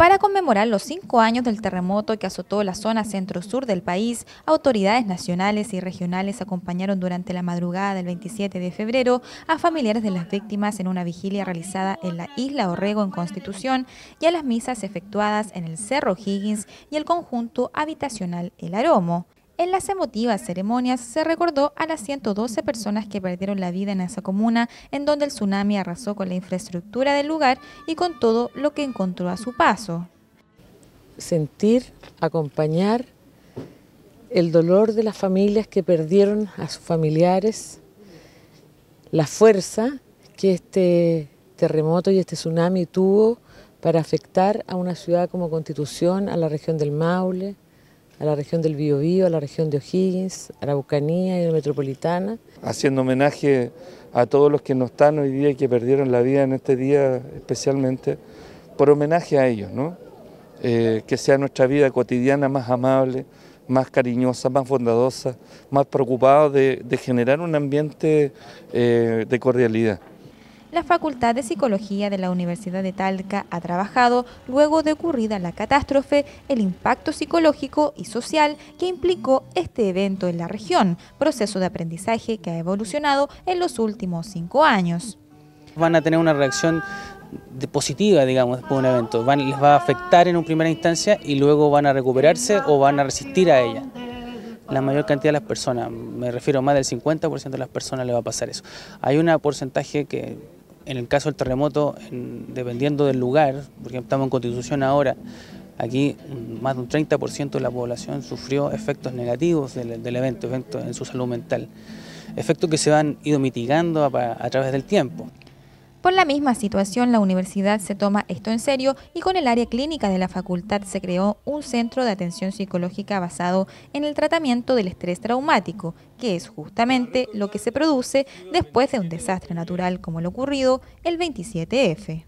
Para conmemorar los cinco años del terremoto que azotó la zona centro-sur del país, autoridades nacionales y regionales acompañaron durante la madrugada del 27 de febrero a familiares de las víctimas en una vigilia realizada en la isla Orrego en Constitución y a las misas efectuadas en el Cerro Higgins y el conjunto habitacional El Aromo. En las emotivas ceremonias se recordó a las 112 personas que perdieron la vida en esa comuna, en donde el tsunami arrasó con la infraestructura del lugar y con todo lo que encontró a su paso. Sentir, acompañar el dolor de las familias que perdieron a sus familiares, la fuerza que este terremoto y este tsunami tuvo para afectar a una ciudad como Constitución, a la región del Maule, a la región del Biobío, a la región de O'Higgins, a la Bucanía y a la Metropolitana. Haciendo homenaje a todos los que no están hoy día y que perdieron la vida en este día especialmente, por homenaje a ellos, ¿no? Eh, que sea nuestra vida cotidiana más amable, más cariñosa, más bondadosa, más preocupada de, generar un ambiente eh, de cordialidad la Facultad de Psicología de la Universidad de Talca ha trabajado, luego de ocurrida la catástrofe, el impacto psicológico y social que implicó este evento en la región, proceso de aprendizaje que ha evolucionado en los últimos cinco años. Van a tener una reacción positiva, digamos, después de un evento. les va a afectar en una primera instancia y luego van a recuperarse o van a resistir a ella la mayor cantidad de las personas, me refiero a más del 50% de las personas le va a pasar eso. Hay un porcentaje que en el caso del terremoto, dependiendo del lugar, porque estamos en Constitución ahora, aquí más de un 30% de la población sufrió efectos negativos del, evento, efectos en su salud mental, efectos que se van ido mitigando a través del tiempo. Por la misma situación, la universidad se toma esto en serio y con el área clínica de la facultad se creó un centro de atención psicológica basado en el tratamiento del estrés traumático, que es justamente lo que se produce después de un desastre natural como lo ocurrido el 27F.